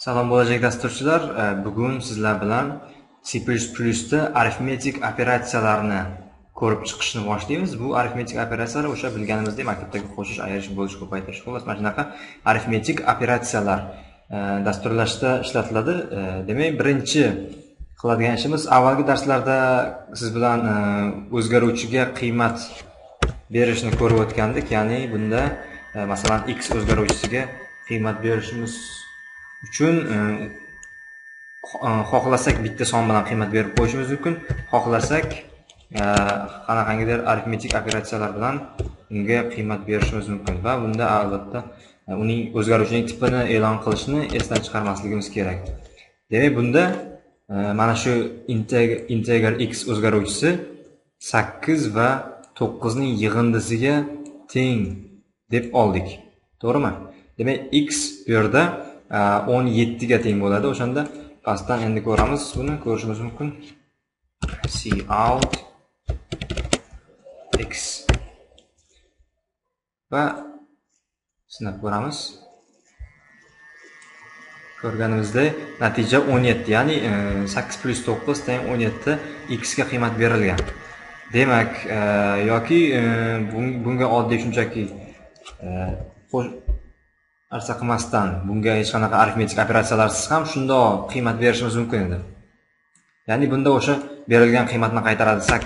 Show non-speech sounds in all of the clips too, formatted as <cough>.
Salom bo'lajak dasturchilar, e, bugun sizlar bilan C++ da arifmetik operatsiyalarni ko'rib chiqishni boshlaymiz. Bu arifmetik operatsiyalar o'sha bilganimizdek maktabdagi qo'shish, ayirish, bo'lish, ko'paytirish, xullas mana shunaqa arifmetik operatsiyalar e, dasturlashda ishlatiladi. E, demak, birinchi qiladigan ishimiz avvalgi darslarda siz bilan o'zgaruvchiga qiymat berishni ko'rib o'tgandik. Ya'ni bunda masalan x o'zgaruvchisiga qiymat berishimiz uchun e, e, xohlasak bitta son bilan qiymat berib qo'yishimiz mumkin. Xohlasak e, qanaqangidir arifmetik operatsiyalar bilan unga qiymat berishimiz mumkin va bunda albatta uning o'zgaruvchining tipini e'lon qilishni esdan chiqarmasligimiz kerak. Demak bunda mana shu integer x o'zgaruvchisi sakkiz va to'qqizning yig'indisiga teng deb oldik. To'g'rimi? Demak x bu yerda o'n yettiga teng bo'ladi. O'shanda pastdan endi ko'ramiz. Buni ko'rishimiz mumkin. C out x. Va sinab ko'ramiz. Ko'rganimizdek natija 17 ya'ni 8 plyus 9 teng 17 x ga qiymat berilgan. Demak e, yoki e, bunga oddiy shunchaki e, narsa qilmasdan bunga hech qanaqa arifmetik operatsiyalarsiz ham shundoq qiymat berishimiz mumkin edi. Ya'ni bunda o'sha berilgan qiymatni qaytaradi sak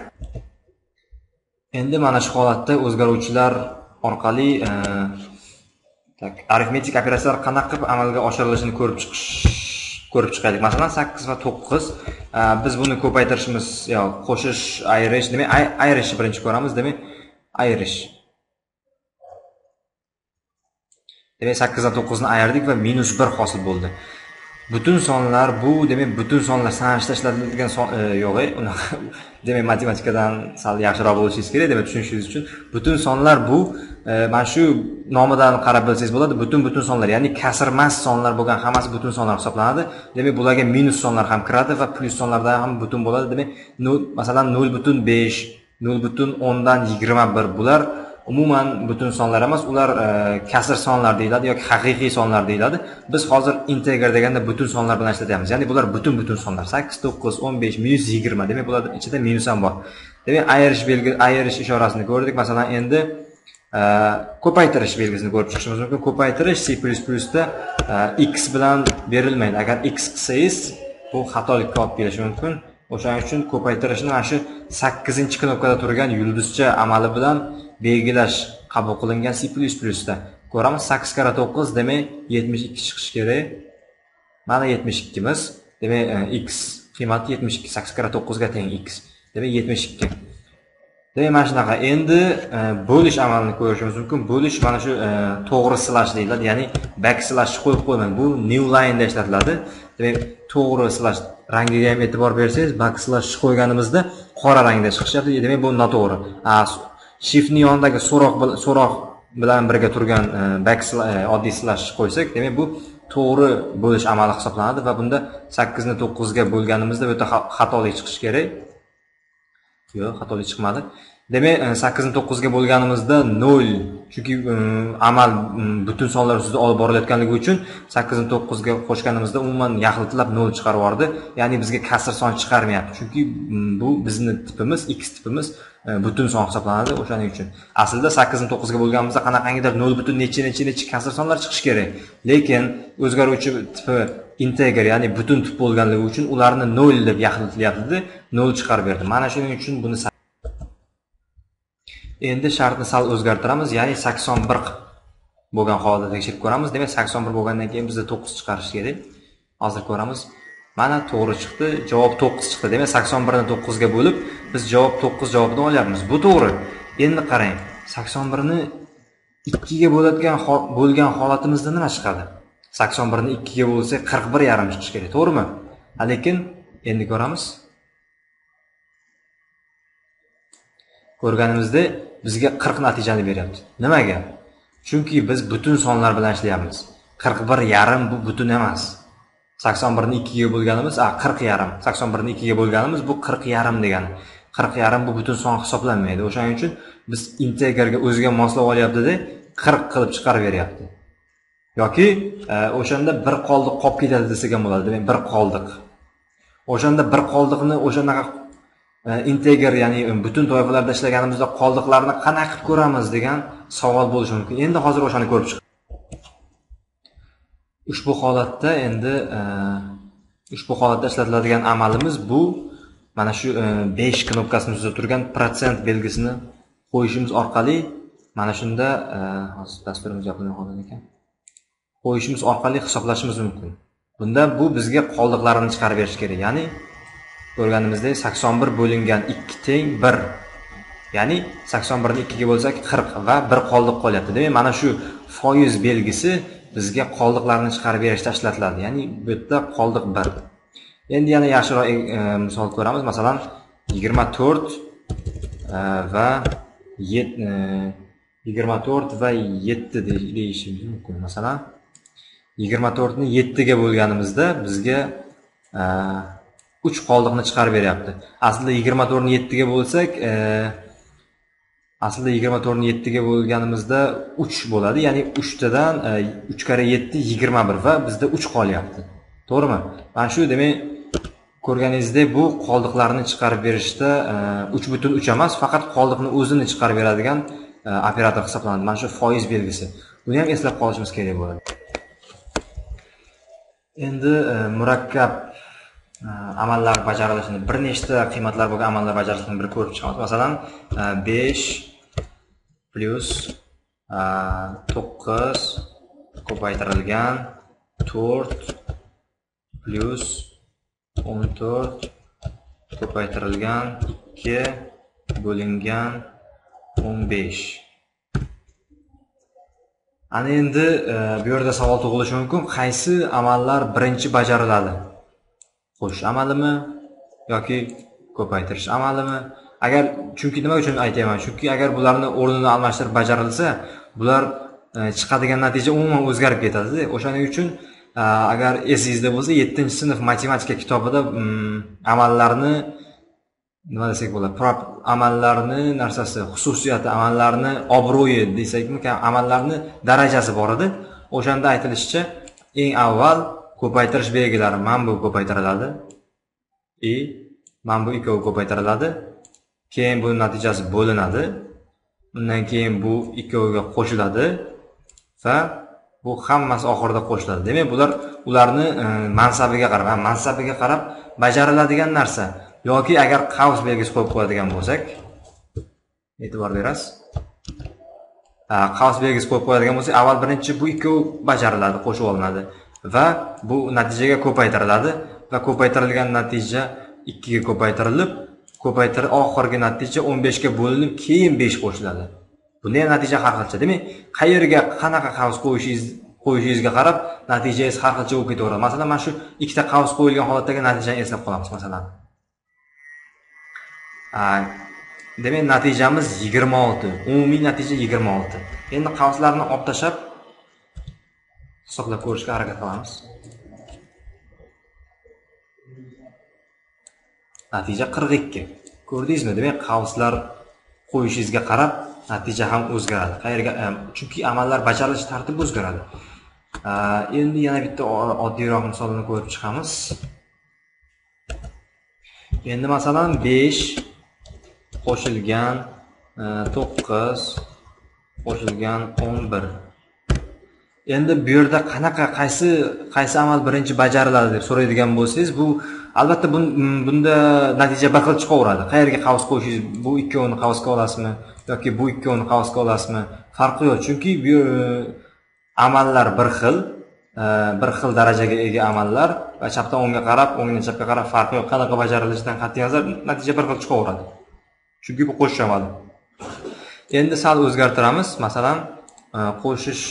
endi mana shu holatda o'zgaruvchilar orqali e, arifmetik operatsiyalar qanaqa qilib amalga oshirilishini ko'rib chiqish ko'rib chiqaylik. Masalan sakkiz va to'qqiz e, biz buni ko'paytirishimiz yo qo'shish ayirish demak ayirishni birinchi ko'ramiz demak ayirish demak sakkizdan to'qqizni ayirdik va minus bir hosil bo'ldi. Butun sonlar bu demak butun sonlar sanashda ishlatiladigan son e, yo'q unaqa <laughs> demak matematikadan sal yaxshiroq bo'lishingiz kerak demak tushunishingiz uchun. Butun sonlar bu e, mana shu nomidan qarab bilsangiz bo'ladi butun butun sonlar ya'ni kasrmas sonlar bo'lgan hammasi butun sonlar hisoblanadi. Demak bularga minus sonlar ham kiradi va plyus sonlardan ham butun bo'ladi. Demak masalan nol butun besh nol butun o'ndan yigirma bir bular umuman butun sonlar emas ular e, kasr sonlar deyiladi yoki haqiqiy sonlar deyiladi. Biz hozir integer deganda butun sonlar bilan ishlatyapmiz ya'ni bular butun butun sonlar. sakkiz to'qqiz o'n besh minus yigirma demak bularni ichida minus ham bor. Demak ayirish belgi ayirish ishorasini ko'rdik. Masalan endi e, ko'paytirish belgisini ko'rib chiqishimiz mumkin. Ko'paytirish c plyus plyusda e, x bilan berilmaydi. Agar x qilsangiz bu xatolikka olib kelishi mumkin. O'shaning uchun ko'paytirishni mana shu sakkizinchi knopkada turgan yulduzcha amali bilan belgilash qabul qilingan C++ da. Ko'ramiz 8 karra 9 demak 72 chiqishi kerak. Mana 72 miz demak e, x qiymati 72 8 sakkiz 9 ga teng x demak 72 demak mana shunaqa. Endi e, bo'lish amalini ko'rishimiz mumkin. Bo'lish mana shu e, to'g'ri slash deyiladi ya'ni back slash qo'yib qo'ymang bu new lineda ishlatiladi. Demak to'g'ri slash rangiga ham e'tibor bersangiz back slash qo'yganimizda qora rangda chiqishyapti. Demak bu noto'g'ri. Shiftni yonidagi so'roq so'roq bilan birga turgan e, back e, oddiy slash qo'ysak demak bu to'g'ri bo'lish amali hisoblanadi va bunda sakkizni to'qqizga bo'lganimizda bu yerda xatolik chiqishi kerak. Yo'q xatolik chiqmadi. Demak e, sakkizni to'qqizga bo'lganimizda nol. Chunki e, amal butun sonlar ustida olib borilayotganligi uchun sakkizni to'qqizga qo'shganimizda umuman yaxlitlab nol chiqarib yubordi. Ya'ni bizga kasr son chiqarmayapti. Chunki bu bizni tipimiz x tipimiz e, butun son hisoblanadi o'shaning uchun. Aslida sakkizni to'qqizga bo'lganimizda qanaqangidir nol butun necha necha necha kasr sonlar chiqishi kerak. Lekin o'zgaruvchi tipi integer ya'ni butun tip bo'lganligi uchun ularni nol deb yaxlitlayaptida nol chiqarib berdi. Mana shuning uchun buni endi shartni sal o'zgartiramiz ya'ni sakson bir bo'lgan holatda tekshirib ko'ramiz. Demak sakson bir bo'lgandan keyin bizda to'qqiz chiqarish kerak hozir ko'ramiz. Mana to'g'ri chiqdi javob to'qqiz chiqdi. Demak sakson birni to'qqizga bo'lib biz javob to'qqiz javobini olyapmiz. Bu to'g'ri. Endi qarang sakson birni ikkiga bo'ladigan bo'lgan holatimizda nima chiqadi? Sakson birni ikkiga bo'lsak qirq bir yarim chiqishi kerak to'g'rimi? Lekin endi ko'ramiz. O'rganimizda bizga qirq natijani beryapti. Nimaga? Chunki biz butun sonlar bilan ishlayapmiz. Qirq bir yarim bu butun emas. Sakson birni ikkiga bo'lganimiz a qirq yarim. Sakson birni ikkiga bo'lganimiz bu qirq yarim degani. Qirq yarim bu butun son hisoblanmaydi. O'shaning uchun biz integerga o'ziga moslab olyaptida qirq qilib chiqarib beryapti yoki e, o'shanda bir qoldiq qolib ketadi desak ham bo'ladi demak bir qoldiq. O'shanda bir qoldiqni o'shanaqa E, integer ya'ni e, butun toifalarda ishlaganimizda qoldiqlarni qanaqa qilib ko'ramiz degan savol bo'lishi mumkin. Endi hozir o'shani ko'rib chiqamiz ushbu holatda endi e, ushbu holatda ishlatiladigan amalimiz bu. Mana shu besh knopkasini ustida turgan protsent belgisini qo'yishimiz orqali mana shunda hozir dasturimiz yopilmay qolgan ekan. Qo'yishimiz orqali hisoblashimiz mumkin. Bunda bu bizga qoldiqlarini chiqarib berishi kerak. Ya'ni ko'rganimizdek sakson bir bo'lingan ikki teng bir. Ya'ni sakson birni ikkiga bo'lsak qirq va bir qoldiq qolyapti. Demak mana shu foiz belgisi bizga qoldiqlarni chiqarib berishda ishlatiladi. Ya'ni bu yerda qoldiq bir. Endi yana yaxshiroq e, misol ko'ramiz. Masalan yigirma to'rt e, va e, yigirma to'rt va yetti deyishimiz mumkin. Masalan yigirma to'rtni yettiga bo'lganimizda bizga e, uch qoldiqni chiqarib beryapti. Aslida yigirma to'rtni yettiga bo'lsak e, aslida yigirma to'rtni yettiga bo'lganimizda uch bo'ladi. Ya'ni uchtadan e, uch karra yetti yigirma bir va bizda uch qolyapti. To'g'rimi? Mana shu demak ko'rganingizdek bu qoldiqlarni chiqarib berishda e, uch butun uch emas faqat qoldiqni o'zini chiqarib beradigan operator hisoblanadi. Mana shu foiz belgisi. Buni ham eslab qolishimiz kerak bo'ladi. Endi murakkab Э, amallar bajarilishini bir nechta qiymatlar bo'lgan amallar bajarilishini bir ko'rib chiqamiz. Masalan e, besh plyus e, to'qqiz ko'paytirilgan to'rt plyus o'n to'rt ko'paytirilgan ikki bo'lingan o'n besh. Ana endi e, bu yerda savol tug'ilishi mumkin. Qaysi amallar birinchi bajariladi? Qo'shish amalimi yoki ko'paytirish amalimi? Agar chunki nima uchun aytyapman chunki agar bularni o'rnini almashtirib bajarilsa bular e, chiqadigan natija umuman o'zgarib ketadida. O'shaning uchun e, agar esingizda bo'lsa yettinchi sinf matematika kitobida mm, amallarni nima desak bo'ladi amallarni narsasi xususiyati amallarni obro'yi desakmi amallarni darajasi bor edi. O'shanda aytilishicha eng avval ko'paytirish belgilari mana bu ko'paytiriladi. И mana bu ikkovi ko'paytiriladi. Keyin bu natijasi bo'linadi. Undan keyin bu ikkoviga qo'shiladi va bu hammasi oxirida qo'shiladi. Demak bular ularni e, mansabiga qarab mansabiga qarab bajariladigan narsa. Yoki agar qavs belgisi qo'yib qo'yadigan bo'lsak e'tibor berasiz. Qavs belgisi qo'yib qo'yadigan bo'lsak avval birinchi bu ikkovi bajariladi qo'shib olinadi. Va bu natijaga ko'paytiriladi va ko'paytirilgan natija ikkiga ko'paytirilib ko'paytirib oxirgi natija o'n beshga bo'linib keyin besh qo'shiladi. Bunda ham natija har xilcha demak qayerga qanaqa qavs qo'yishingiz qo'yishingizga qarab natijangiz har xilcha bo'lib ketaveradi. Masalan mana shu ikkita qavs qo'yilgan holatdagi natijani eslab qolamiz masalan. Demak natijamiz yigirma olti umumiy natija yigirma olti. Endi qavslarni olib tashlab hisoblab ko'rishga harakat qilamiz natija qirq ikki. Ko'rdingizmi demak qavslar qo'yishingizga qarab natija ham o'zgaradi. Qayerga e, chunki amallar bajarilish tartibi o'zgaradi. E, endi yana bitta oddiyroq misolni ko'rib chiqamiz. Endi masalan besh qo'shilgan e, to'qqiz qo'shilgan o'n bir. Endi bu yerda qanaqa qaysi qaysi amal birinchi bajariladi deb so'raydigan bo'lsangiz bu albatta bunda natija bir xil chiqaveradi. Qayerga qavs qo'yishingiz bu ikkovini qavsga olasizmi yoki bu ikkovini qavsga olasizmi farqi yo'q. Chunki bu e, amallar bir xil e, bir xil darajaga ega amallar va chapdan o'ngga qarab o'ngdan chapga qarab farqi yo'q. Qanaqa bajarilishidan qat'iy nazar natija bir xil chiqaveradi. Chunki bu qo'shish amali endi sal o'zgartiramiz. Masalan e, qo'shish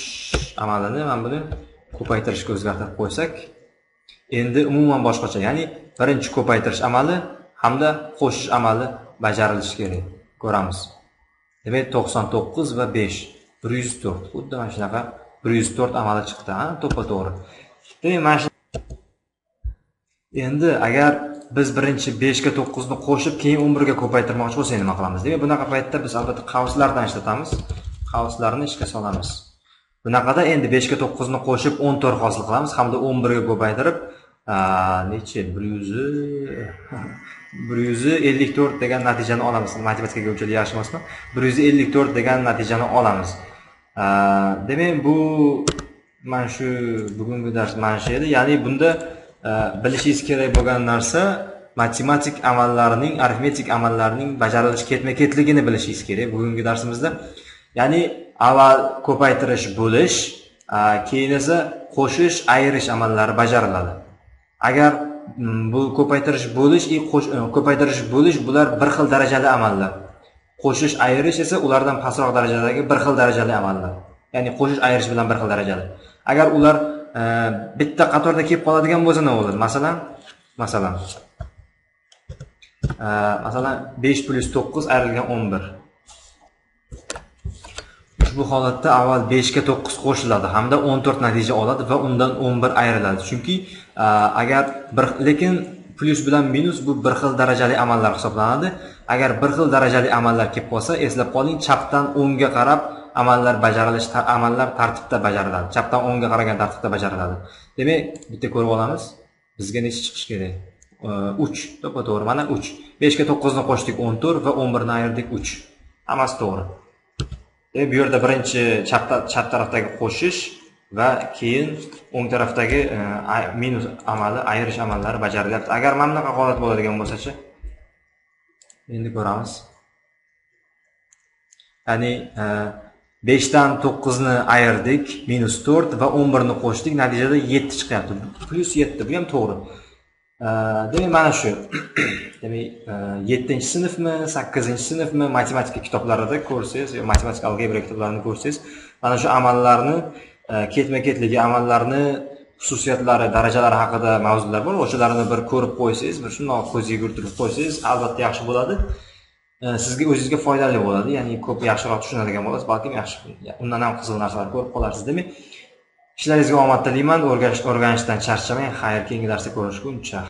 amalini mana buni ko'paytirishga o'zgartirib qo'ysak endi umuman boshqacha ya'ni birinchi ko'paytirish amali hamda qo'shish amali bajarilishi kerak ko'ramiz. Demak to'qson to'qqiz va besh bir yuz to'rt. Xuddi mana shunaqa bir yuz to'rt amali chiqdi to'ppa to'g'ri. Demak mana shu endi agar biz birinchi beshga to'qqizni qo'shib keyin o'n birga ko'paytirmoqchi bo'lsak nima qilamiz? Demak bunaqa paytda biz albatta qavslardan ishlatamiz. Qavslarni ishga solamiz. Bunaqada endi beshga to'qqizni qo'shib o'n to'rt hosil qilamiz hamda o'n birga ko'paytirib nechi bir yuz <laughs> bir yuz ellik to'rt degan natijani olamiz. Matematikaga unchalik yaxshi emasman bir yuz ellik to'rt degan natijani olamiz. Demak bu mana shu bugungi dars mana shu edi. Ya'ni bunda bilishingiz kerak bo'lgan narsa matematik amallarning arifmetik amallarning bajarilishi ketma ketligini bilishingiz kerak bugungi darsimizda. Ya'ni avval ko'paytirish bo'lish keyin esa qo'shish ayirish amallari bajariladi. Agar mm, bu ko'paytirish bo'lish и e, ko'paytirish bo'lish bular bir xil darajali amallar. Qo'shish ayirish esa ulardan pastroq darajadagi bir xil darajali amallar. Ya'ni qo'shish ayirish bilan bir xil darajali. Agar ular e, bitta qatorda kelib qoladigan bo'lsa nima bo'ladi? Masalan masalan e, masalan besh plyus to'qqiz ayrilgan o'n bir. Ushbu holatda avval beshga to'qqiz qo'shiladi hamda o'n to'rt natija oladi va undan o'n bir ayriladi. Chunki agar bir lekin plyus bilan minus bu bir xil darajali amallar hisoblanadi. Agar bir xil darajali amallar kelib qolsa eslab qoling chapdan o'ngga qarab amallar bajarilish amallar tartibda bajariladi. Chapdan o'ngga qaragan tartibda bajariladi. Demak bitta ko'rib olamiz bizga necha chiqishi kerak? Uch. To'ppa to'g'ri mana uch. Beshga to'qqizni qo'shdik o'n to'rt va o'n birni ayirdik uch. Hammasi to'g'ri. E, bu yerda birinchi chap chap tarafdagi qo'shish va keyin o'ng tarafdagi e, minus amali ayirish amallari bajarilyapti agar mana bunaqa holat bo'ladigan bo'lsachi endi ko'ramiz. Ya'ni e, beshdan to'qqizni ayirdik minus to'rt va o'n birni qo'shdik. Natijada yetti chiqyapti. Plyus yetti bu ham to'g'ri. Э, demak mana shu. <clears throat> Demak э, yettinchi sinfmi sakkizinchi sinfmi matematika kitoblarida ko'rsangiz yo matematika algebra kitoblarini ko'rsangiz mana shu amallarni e, ketma ketligi amallarni xususiyatlari darajalari haqida mavzular bor. O'shalarni bir ko'rib qo'ysangiz bir shundoq ko'z yugurtirib qo'ysangiz albatta yaxshi bo'ladi. E, sizga o'zingizga foydali bo'ladi. Ya'ni ko'p yaxshiroq tushunadigan bo'lasiz balkim yaxshi undan ham qiziq narsalar ko'rib qolarsiz. Demak ishlaringizga omad tilayman. O'rganishdan charchamang xayr keyingi darsda ko'rishguncha.